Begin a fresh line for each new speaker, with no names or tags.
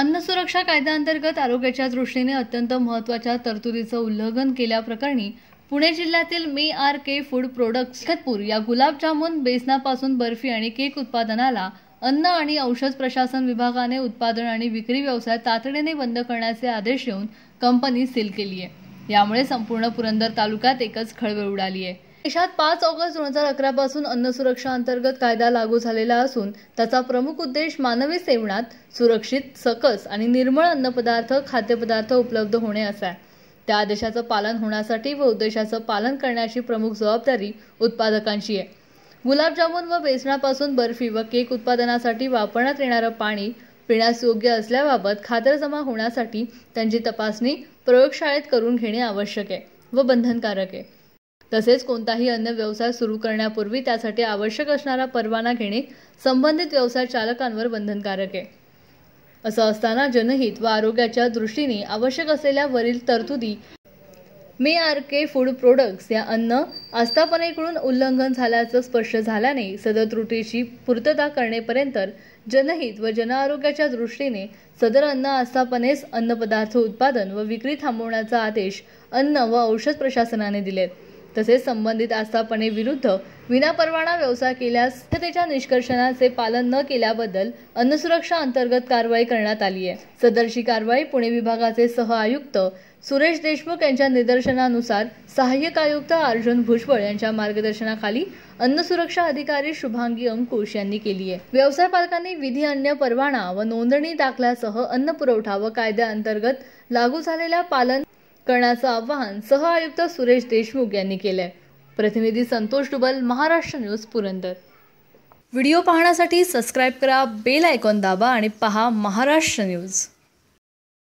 अन्न सुरक्षा कायद्याअंतर्गत आरोग्याच्या दृष्टीने अत्यंत महत्त्वाच्या तरतुदीचं उल्लंघन केल्याप्रकरणी पुणे जिल्ह्यातील मे R K food products Khatpur या गुलाबजामुन बेसनापासून बर्फी आणि केक उत्पादनाला अन्न आणि औषध प्रशासन विभागाने उत्पादन आणि विक्री व्यवसाय तातडीने बंद करण्याचे आदेश देऊन कंपनी सील केली आहे यामुळे संपूर्ण पुरंदर तालुक्यात एकच खळबळ उडाली आहे देशात पाच ऑगस्ट दोन हजार अकरा पासून अन्न सुरक्षा अंतर्गत कायदा लागू झालेला असून त्याचा प्रमुख उद्देश मानवी सेवनात सुरक्षित सकस आणि निर्मळ अन्नपदार्थ खाद्यपदार्थ उपलब्ध होणे असा आहे. त्या आदेशाचं पालन होण्यासाठी व उद्देशाचं पालन करण्याची प्रमुख जबाबदारी उत्पादकांची आहे. गुलाबजामुन व बेसनापासून बर्फी व केक उत्पादनासाठी वापरण्यात येणारं पाणी पिण्यास योग्य असल्याबाबत खातरजमा होण्यासाठी त्यांची तपासणी प्रयोगशाळेत करून घेणे आवश्यक आहे व बंधनकारक आहे. तसेच कोणताही अन्न व्यवसाय सुरू करण्यापूर्वी त्यासाठी आवश्यक असणारा परवाना घेणे संबंधित व्यवसाय चालकांवर बंधनकारक आहे. असं असताना जनहित व आरोग्याच्या दृष्टीने आवश्यक असलेल्या वरील तरतुदी मे आर के फूड प्रोडक्ट्स या अन्न आस्थापनेकडून उल्लंघन झाल्याचं स्पष्ट झाल्याने सदर त्रुटीची पूर्तता करणेपर्यंत जनहित व जनआरोग्याच्या दृष्टीने सदर अन्न आस्थापनेस अन्नपदार्थ उत्पादन व विक्री थांबवण्याचा आदेश अन्न व औषध प्रशासनाने दिलेत. तसेच संबंधित आस्थापनेविरुद्ध विनापरवाना व्यवसाय केल्यास स्वच्छतेच्या निष्कर्षणाचे पालन न केल्याबद्दल अन्नसुरक्षा अंतर्गत कारवाई करण्यात आली आहे. सदरची कारवाई पुणे विभागाचे सह आयुक्त सुरेश देशमुख यांच्या निदर्शनानुसार सहाय्यक आयुक्त अर्जुन भुजबळ यांच्या मार्गदर्शनाखाली अन्न सुरक्षा अधिकारी शुभांगी अंकुश यांनी केली आहे. व्यवसाय पालकांनी विधी अन्य परवाना व नोंदणी दाखल्यासह अन्न पुरवठा व कायद्याअंतर्गत लागू झालेल्या पालन करण्याचं आवाहन सह आयुक्त सुरेश देशमुख यांनी केलंय. प्रतिनिधी संतोष डुबल महाराष्ट्र न्यूज पुरंदर. व्हिडिओ पाहण्यासाठी सबस्क्राईब करा बेल आयकॉन दाबा आणि पहा महाराष्ट्र न्यूज.